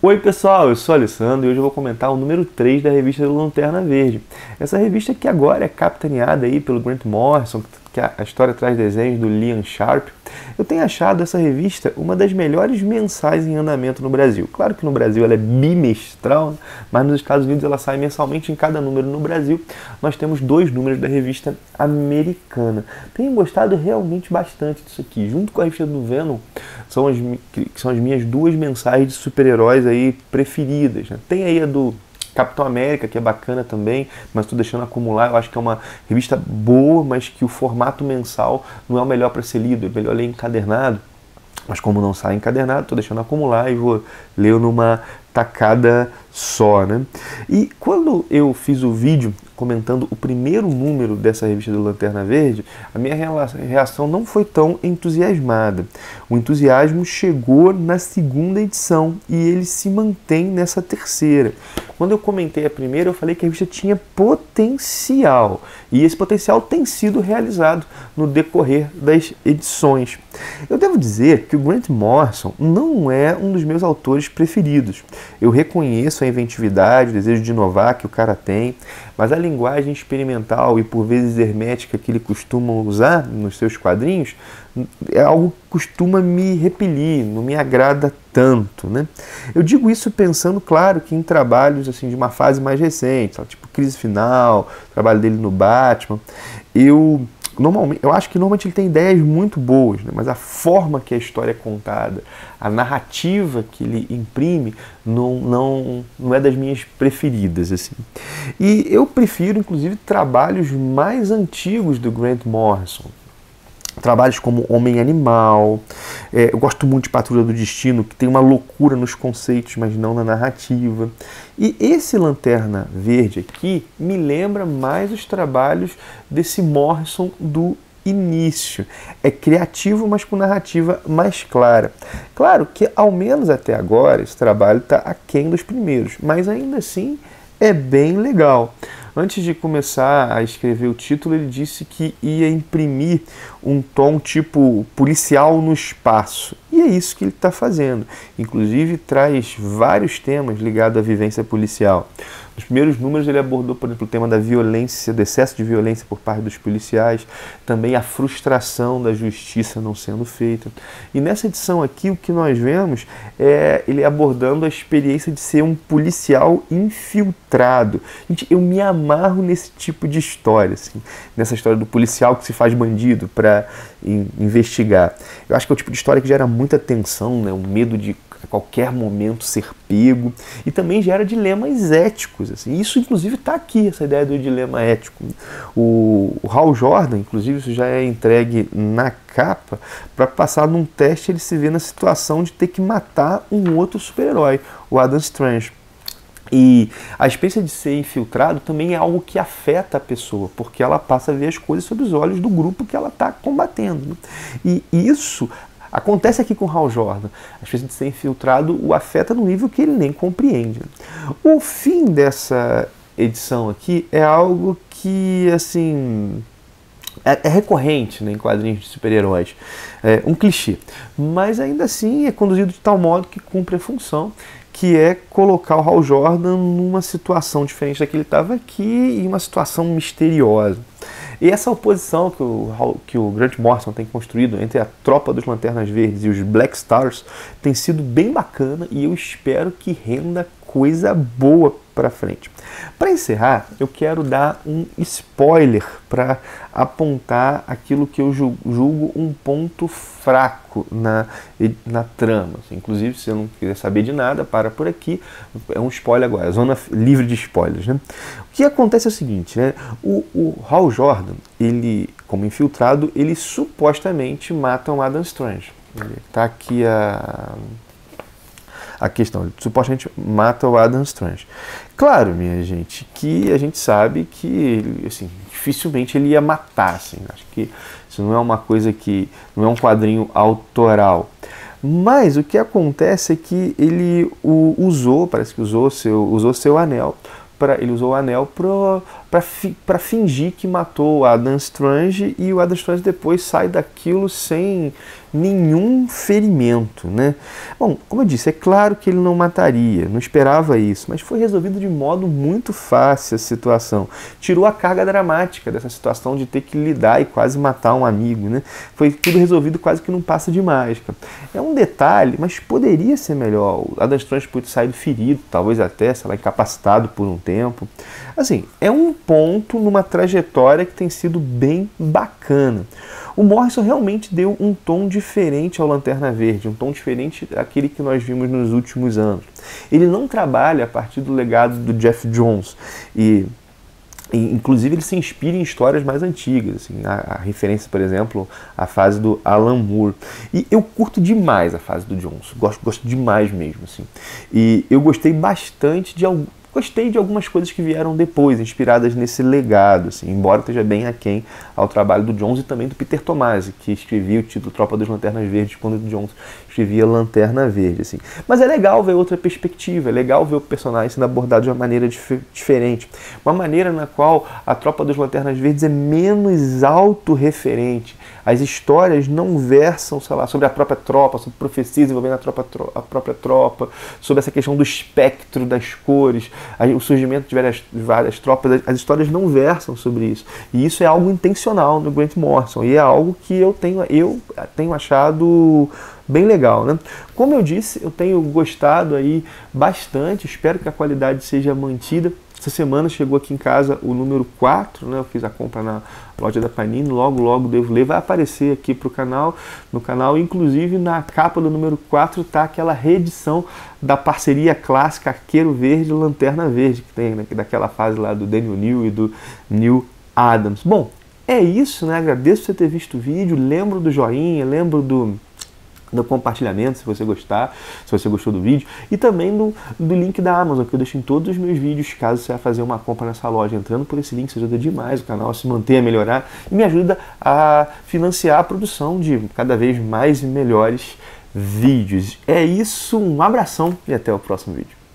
Oi pessoal, eu sou Alessandro e hoje eu vou comentar o número 3 da revista Lanterna Verde. Essa revista que agora é capitaneada aí pelo Grant Morrison, que a história traz desenhos do Liam Sharp. Eu tenho achado essa revista uma das melhores mensais em andamento no Brasil. Claro que no Brasil ela é bimestral, mas nos Estados Unidos ela sai mensalmente em cada número. No Brasil nós temos dois números da revista americana. Tenho gostado realmente bastante disso aqui. Junto com a revista do Venom, são as, que são as minhas duas mensais de super-heróis aí preferidas. Né? Tem aí a do Capitão América, que é bacana também, mas estou deixando acumular. Eu acho que é uma revista boa, mas que o formato mensal não é o melhor para ser lido, é melhor ler encadernado. Mas como não sai encadernado, estou deixando acumular e vou ler numa tacada só, né? E quando eu fiz o vídeo comentando o primeiro número dessa revista do Lanterna Verde, a minha reação não foi tão entusiasmada. O entusiasmo chegou na segunda edição e ele se mantém nessa terceira. Quando eu comentei a primeira, eu falei que a revista tinha potencial e esse potencial tem sido realizado no decorrer das edições. Eu devo dizer que o Grant Morrison não é um dos meus autores preferidos. Eu reconheço a inventividade, o desejo de inovar que o cara tem, mas a linguagem experimental e por vezes hermética que ele costuma usar nos seus quadrinhos é algo que costuma me repelir, não me agrada tanto, né? Eu digo isso pensando, claro, que em trabalhos assim de uma fase mais recente, tipo Crise Final, trabalho dele no Batman, eu normalmente, eu acho que normalmente ele tem ideias muito boas, né? mas a forma que a história é contada, a narrativa que ele imprime, não, não, não é das minhas preferidas. assim. E eu prefiro, inclusive, trabalhos mais antigos do Grant Morrison, trabalhos como Homem Animal. É, eu gosto muito de Patrulha do Destino, que tem uma loucura nos conceitos, mas não na narrativa. E esse Lanterna Verde aqui me lembra mais os trabalhos desse Morrison do início. É criativo, mas com narrativa mais clara. Claro que, ao menos até agora, esse trabalho está aquém dos primeiros, mas ainda assim é bem legal. Antes de começar a escrever o título, ele disse que ia imprimir um tom tipo policial no espaço. E é isso que ele está fazendo. Inclusive, traz vários temas ligados à vivência policial. Nos primeiros números ele abordou, por exemplo, o tema da violência, do excesso de violência por parte dos policiais, também a frustração da justiça não sendo feita. E nessa edição aqui o que nós vemos é ele abordando a experiência de ser um policial infiltrado. Gente, eu me amarro nesse tipo de história, assim, nessa história do policial que se faz bandido para investigar. Eu acho que é o tipo de história que gera muita tensão, né? o medo de a qualquer momento ser pego e também gera dilemas éticos. Assim. Isso, inclusive, está aqui, essa ideia do dilema ético. O, o Hal Jordan, inclusive, isso já é entregue na capa, para passar num teste ele se vê na situação de ter que matar um outro super-herói, o Adam Strange. E a experiência de ser infiltrado também é algo que afeta a pessoa, porque ela passa a ver as coisas sob os olhos do grupo que ela está combatendo. Né? E isso Acontece aqui com o Hal Jordan. A chance de ser infiltrado o afeta no nível que ele nem compreende. O fim dessa edição aqui é algo que, assim, é, é recorrente né, em quadrinhos de super-heróis. É um clichê. Mas ainda assim é conduzido de tal modo que cumpre a função que é colocar o Hal Jordan numa situação diferente da que ele estava aqui e uma situação misteriosa. E essa oposição que o, que o Grant Morrison tem construído entre a tropa dos Lanternas Verdes e os Black Stars tem sido bem bacana e eu espero que renda coisa boa para frente. Para encerrar, eu quero dar um spoiler para apontar aquilo que eu julgo um ponto fraco na, na trama. Inclusive, se você não quiser saber de nada, para por aqui. É um spoiler agora, zona livre de spoilers. Né? O que acontece é o seguinte, né? o, o Hal Jordan, ele, como infiltrado, ele supostamente mata o Adam Strange. Está aqui a a questão. Ele supostamente mata o Adam Strange. Claro, minha gente, que a gente sabe que assim, dificilmente ele ia matar. Assim, acho que isso não é uma coisa que. não é um quadrinho autoral. Mas o que acontece é que ele usou, parece que usou seu, usou seu anel, ele usou o anel para fi, fingir que matou o Adam Strange e o Adam Strange depois sai daquilo sem nenhum ferimento, né? Bom, como eu disse, é claro que ele não mataria, não esperava isso, mas foi resolvido de modo muito fácil a situação. Tirou a carga dramática dessa situação de ter que lidar e quase matar um amigo, né? Foi tudo resolvido quase que num passo de mágica. É um detalhe, mas poderia ser melhor. O Adam Strange pode sair ferido, talvez até, sei lá, incapacitado por um tempo. Assim, é um ponto numa trajetória que tem sido bem bacana. O Morrison realmente deu um tom diferente ao Lanterna Verde, um tom diferente daquele que nós vimos nos últimos anos. Ele não trabalha a partir do legado do Jeff Jones e inclusive ele se inspira em histórias mais antigas, assim, a, a, referência, por exemplo, à fase do Alan Moore. E eu curto demais a fase do Jones, gosto, gosto demais mesmo, assim. E eu gostei bastante de, Gostei de algumas coisas que vieram depois, inspiradas nesse legado, assim, embora esteja bem aquém ao trabalho do Jones e também do Peter Tomasi, que escrevia o título Tropa das Lanternas Verdes quando o Jones escrevia Lanterna Verde. Assim. Mas é legal ver outra perspectiva, é legal ver o personagem sendo abordado de uma maneira dif diferente. Uma maneira na qual a Tropa das Lanternas Verdes é menos autorreferente. As histórias não versam, sei lá, sobre a própria tropa, sobre profecias envolvendo a, tropa, a própria tropa, sobre essa questão do espectro das cores, o surgimento de várias, várias tropas, as histórias não versam sobre isso. E isso é algo intencional no Grant Morrison, e é algo que eu tenho, eu tenho achado bem legal, né? Como eu disse, eu tenho gostado aí bastante, espero que a qualidade seja mantida. Essa semana chegou aqui em casa o número 4, né? Eu fiz a compra na loja da Panini, logo logo devo ler, vai aparecer aqui pro canal, no canal, inclusive na capa do número 4 tá aquela reedição da parceria clássica Arqueiro Verde e Lanterna Verde que tem, né? daquela fase lá do Daniel New e do Neil Adams. Bom, é isso, né? Agradeço você ter visto o vídeo, lembro do joinha, lembro do do compartilhamento se você gostar, se você gostou do vídeo, e também do, do link da Amazon, que eu deixo em todos os meus vídeos, caso você vá fazer uma compra nessa loja. Entrando por esse link, isso ajuda demais o canal a se manter, a melhorar, e me ajuda a financiar a produção de cada vez mais e melhores vídeos. É isso, um abração e até o próximo vídeo.